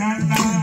na na